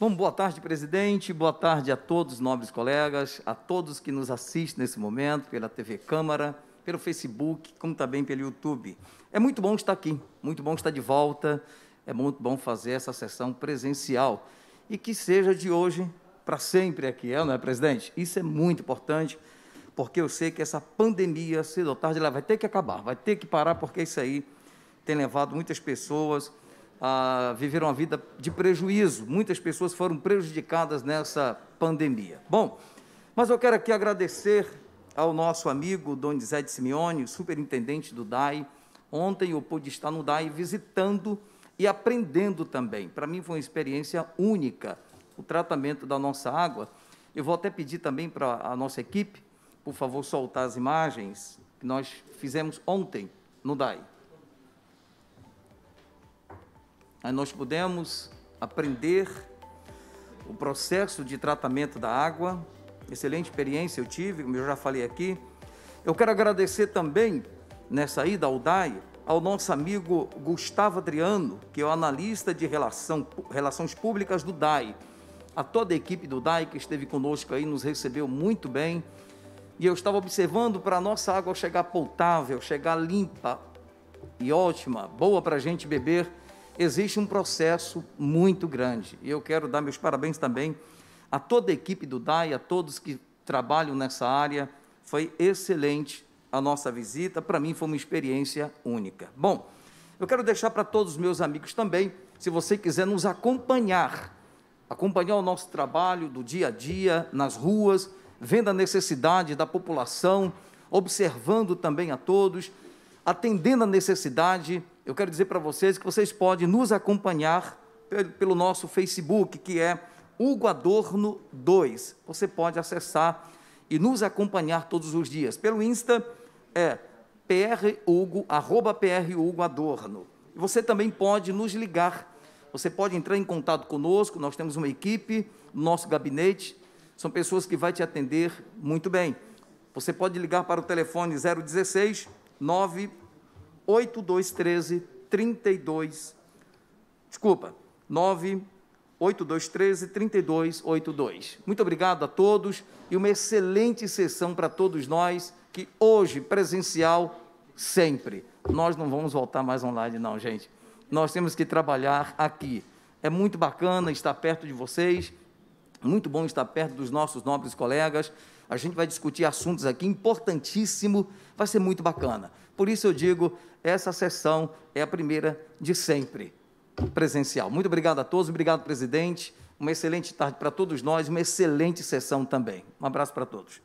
Bom, boa tarde, presidente. Boa tarde a todos, nobres colegas, a todos que nos assistem nesse momento pela TV Câmara, pelo Facebook, como também pelo YouTube. É muito bom estar aqui, muito bom estar de volta. É muito bom fazer essa sessão presencial e que seja de hoje para sempre aqui, é, não é, presidente? Isso é muito importante, porque eu sei que essa pandemia, cedo ou tarde, ela vai ter que acabar, vai ter que parar, porque isso aí tem levado muitas pessoas a viver uma vida de prejuízo. Muitas pessoas foram prejudicadas nessa pandemia. Bom, mas eu quero aqui agradecer ao nosso amigo Donizete Simeone, superintendente do DAI. Ontem eu pude estar no DAI visitando e aprendendo também. Para mim foi uma experiência única o tratamento da nossa água. Eu vou até pedir também para a nossa equipe, por favor, soltar as imagens que nós fizemos ontem no DAI. Aí nós pudemos aprender o processo de tratamento da água. Excelente experiência eu tive, como eu já falei aqui. Eu quero agradecer também, nessa ida ao DAI, ao nosso amigo Gustavo Adriano, que é o analista de relação, relações públicas do DAI. A toda a equipe do DAI que esteve conosco aí, nos recebeu muito bem. E eu estava observando para a nossa água chegar potável, chegar limpa e ótima, boa para a gente beber existe um processo muito grande. E eu quero dar meus parabéns também a toda a equipe do DAI, a todos que trabalham nessa área. Foi excelente a nossa visita, para mim foi uma experiência única. Bom, eu quero deixar para todos os meus amigos também, se você quiser nos acompanhar, acompanhar o nosso trabalho do dia a dia, nas ruas, vendo a necessidade da população, observando também a todos, atendendo a necessidade eu quero dizer para vocês que vocês podem nos acompanhar pelo nosso Facebook, que é Hugo Adorno 2. Você pode acessar e nos acompanhar todos os dias. Pelo Insta é prhugo, arroba prhugo Adorno. E você também pode nos ligar. Você pode entrar em contato conosco, nós temos uma equipe no nosso gabinete, são pessoas que vai te atender muito bem. Você pode ligar para o telefone 016 9 8213 32. Desculpa, 98213 3282. Muito obrigado a todos e uma excelente sessão para todos nós que hoje presencial sempre. Nós não vamos voltar mais online não, gente. Nós temos que trabalhar aqui. É muito bacana estar perto de vocês. Muito bom estar perto dos nossos nobres colegas. A gente vai discutir assuntos aqui importantíssimo, vai ser muito bacana. Por isso eu digo, essa sessão é a primeira de sempre, presencial. Muito obrigado a todos, obrigado, presidente. Uma excelente tarde para todos nós, uma excelente sessão também. Um abraço para todos.